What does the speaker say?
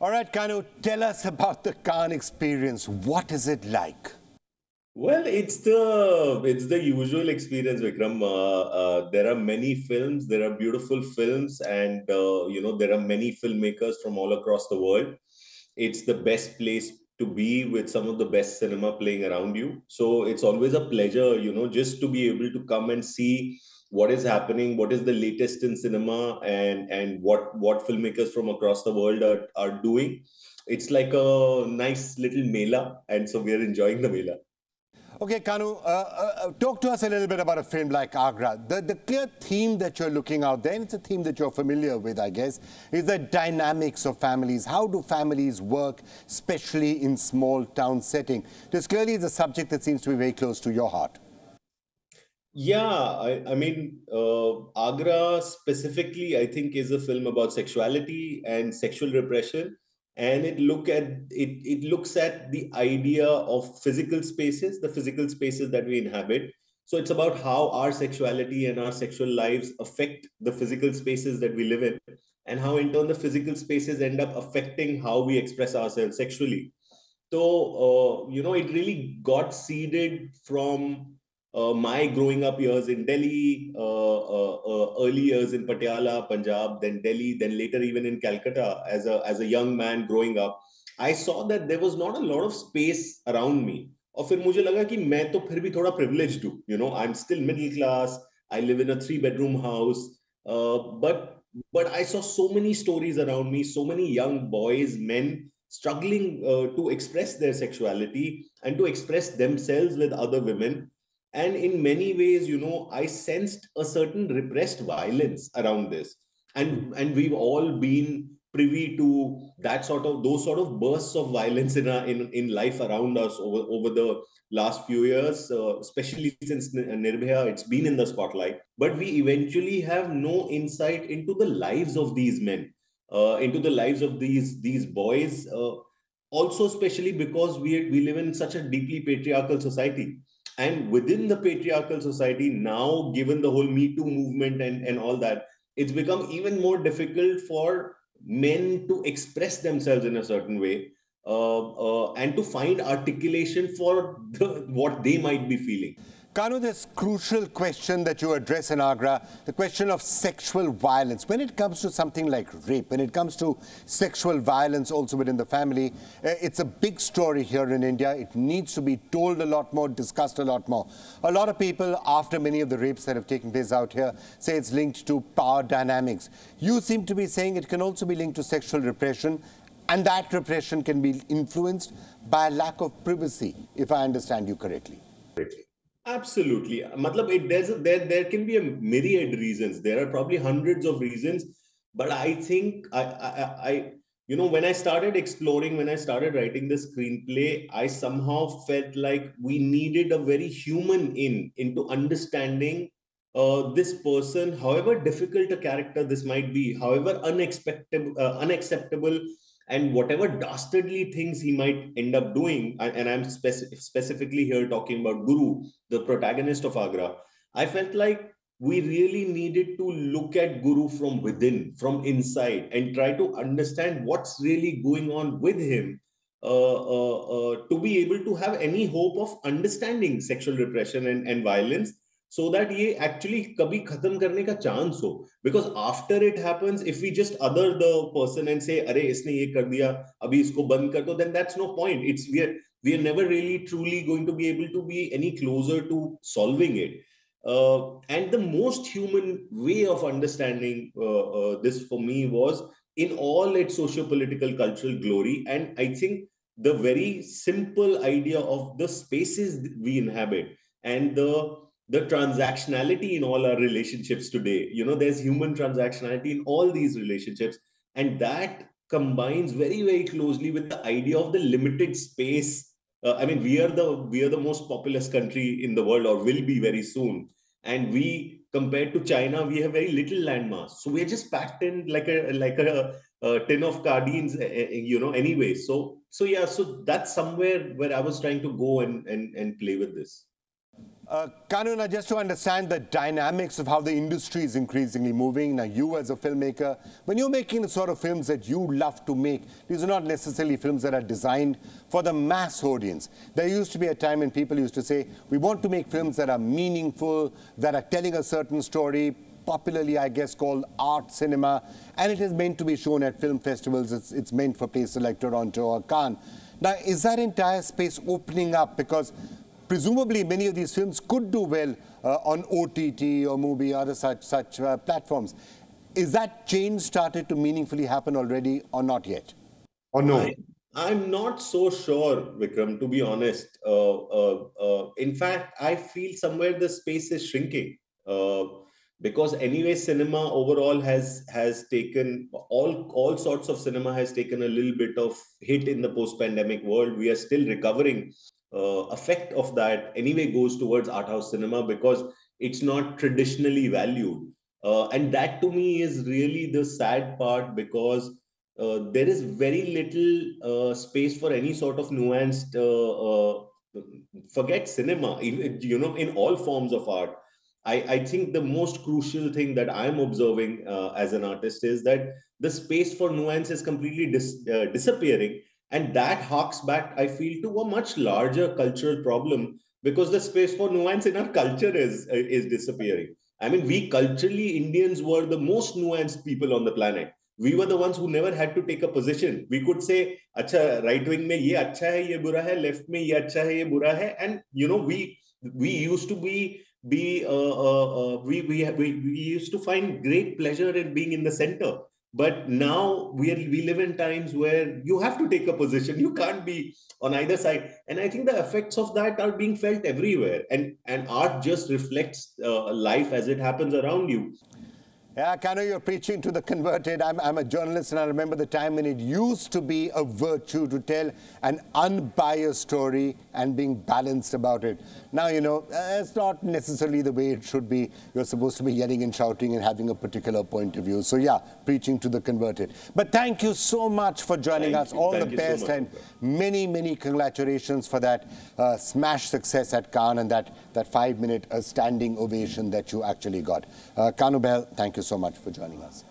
All right, Kanu, tell us about the Cannes experience. What is it like? Well, it's the it's the usual experience, Vikram. Uh, uh, there are many films, there are beautiful films, and uh, you know there are many filmmakers from all across the world. It's the best place to be with some of the best cinema playing around you. So it's always a pleasure, you know, just to be able to come and see what is happening, what is the latest in cinema, and and what what filmmakers from across the world are are doing. It's like a nice little mela, and so we are enjoying the mela. Okay, Kanu, uh, uh, talk to us a little bit about a film like Agra. The, the clear theme that you're looking out there, and it's a theme that you're familiar with, I guess, is the dynamics of families. How do families work, especially in small town setting? This clearly is a subject that seems to be very close to your heart. Yeah, I, I mean, uh, Agra specifically, I think, is a film about sexuality and sexual repression and it look at it it looks at the idea of physical spaces the physical spaces that we inhabit. So it's about how our sexuality and our sexual lives affect the physical spaces that we live in and how in turn the physical spaces end up affecting how we express ourselves sexually. So uh, you know it really got seeded from uh, my growing up years in Delhi, uh, uh, uh, early years in Patiala, Punjab, then Delhi, then later even in Calcutta as a as a young man growing up, I saw that there was not a lot of space around me. और फिर मुझे लगा कि मैं तो फिर भी थोड़ा privileged हूँ you know I'm still middle class I live in a three bedroom house uh, but but I saw so many stories around me so many young boys men struggling uh, to express their sexuality and to express themselves with other women and in many ways you know i sensed a certain repressed violence around this. And and we've all been privy to that sort of those sort of bursts of violence in our, in in life around us over over the last few years uh, especially since nirbhaya it's been in the spotlight. But we eventually have no insight into the lives of these men uh, into the lives of these these boys uh, also especially because we we live in such a deeply patriarchal society and within the patriarchal society now given the whole me too movement and, and all that it's become even more difficult for men to express themselves in a certain way uh, uh, and to find articulation for the, what they might be feeling Kanu, this crucial question that you address in Agra, the question of sexual violence. When it comes to something like rape, when it comes to sexual violence also within the family, uh, it's a big story here in India. It needs to be told a lot more, discussed a lot more. A lot of people, after many of the rapes that have taken place out here, say it's linked to power dynamics. You seem to be saying it can also be linked to sexual repression and that repression can be influenced by a lack of privacy, if I understand you correctly. Correctly. Absolutely. Matlab, it, there's a, there, there can be a myriad reasons. There are probably hundreds of reasons. But I think I, I, I, you know, when I started exploring, when I started writing the screenplay, I somehow felt like we needed a very human in into understanding uh, this person, however difficult a character this might be, however unexpected, uh, unacceptable and whatever dastardly things he might end up doing and i'm spec- specifically here talking about guru the protagonist of agra i felt like we really needed to look at guru from within from inside and try to understand what's really going on with him uh, uh, uh, to be able to have any hope of understanding sexual repression and, and violence so that ये actually कभी खत्म करने का chance हो because after it happens if we just other the person and say अरे इसने ये कर दिया अभी इसको बंद कर दो then that's no point it's we are we are never really truly going to be able to be any closer to solving it uh, and the most human way of understanding uh, uh, this for me was in all its socio-political cultural glory and i think the very simple idea of the spaces we inhabit and the the transactionality in all our relationships today. You know there's human transactionality in all these relationships and that combines very very closely with the idea of the limited space. Uh, i mean we are the we are the most populous country in the world or will be very soon. And we compared to china we have very little landmass. So we're just packed in like a like a, a tin of sardines eh, you know anyway. So so yeah so that's somewhere where i was trying to go and and, and play with this Uh, Kanuna, just to understand the dynamics of how the industry is increasingly moving, now you as a filmmaker, when you're making the sort of films that you love to make, these are not necessarily films that are designed for the mass audience. There used to be a time when people used to say, we want to make films that are meaningful, that are telling a certain story, popularly, I guess, called art cinema, and it is meant to be shown at film festivals. It's, it's meant for places like Toronto or Cannes. Now, is that entire space opening up? Because presumably many of these films could do well uh, on OTT or movie, or other such, such uh, platforms. Is that change started to meaningfully happen already or not yet? Or no? I, am not so sure, Vikram, to be honest. Uh, uh, uh, in fact, I feel somewhere the space is shrinking uh, because anyway cinema overall has has taken all all sorts of cinema has taken a little bit of hit in the post pandemic world. We are still recovering uh, effect of that anyway goes towards art house cinema because it's not traditionally valued. Uh, and that to me is really the sad part because uh, there is very little uh, space for any sort of nuanced uh, uh, forget cinema. You know in all forms of art I, I think the most crucial thing that i'm observing uh, as an artist is that the space for nuance is completely dis- uh, disappearing and that harks back, I feel, to a much larger cultural problem because the space for nuance in our culture is, uh, is disappearing. I mean, we culturally, Indians were the most nuanced people on the planet. We were the ones who never had to take a position. We could say, "Acha, right wing में ye acha hai, ye bura hai, left में ye acha hai, ye bura hai," and you know, we we used to be be uh, uh, uh, we, we we we used to find great pleasure in being in the center. But now we are, we live in times where you have to take a position. You can't be on either side. And i think the effects of that are being felt everywhere. And and art just reflects uh, life as it happens around you yeah, Kanu, you're preaching to the converted. I'm, I'm a journalist, and I remember the time when it used to be a virtue to tell an unbiased story and being balanced about it. Now, you know, uh, it's not necessarily the way it should be. You're supposed to be yelling and shouting and having a particular point of view. So, yeah, preaching to the converted. But thank you so much for joining thank us. You. All thank the best, so and many, many congratulations for that uh, smash success at Cannes and that, that five minute uh, standing ovation that you actually got. Uh, Kanu Behl, thank you so much for joining us.